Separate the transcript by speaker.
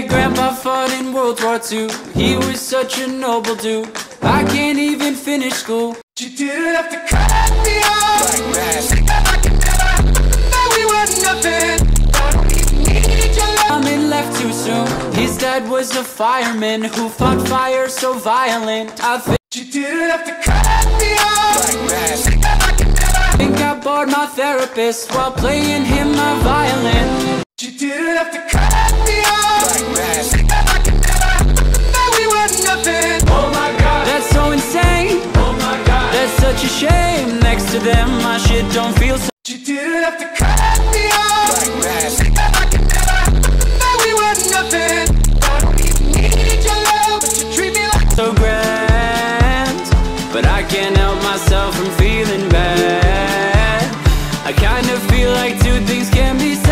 Speaker 1: great grandpa fought in World War II. He was such a noble dude. I can't even finish school.
Speaker 2: You didn't have to cut me off. Like that. I could never know we were nothing. I don't even need your
Speaker 1: love. Mom left too soon. His dad was a fireman who fought fire so violent. I think
Speaker 2: You didn't have to cut me off. Like that. I could never.
Speaker 1: I bored my therapist while playing him my violin. such a shame. Next to them my shit don't feel so
Speaker 2: You didn't have to cut me off Like that I could never That we were nothing. I don't even needed your love But you treat me like
Speaker 1: So grand. But I can't help myself from feeling bad. I kind of feel like two things can be said